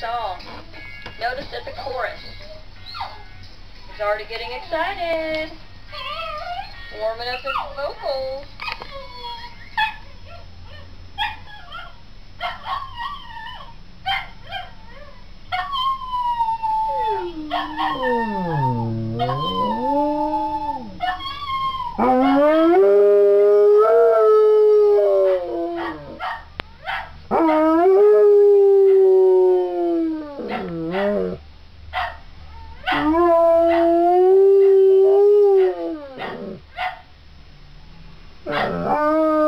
song. Notice that the chorus is already getting excited. Warming up his vocals. Uh...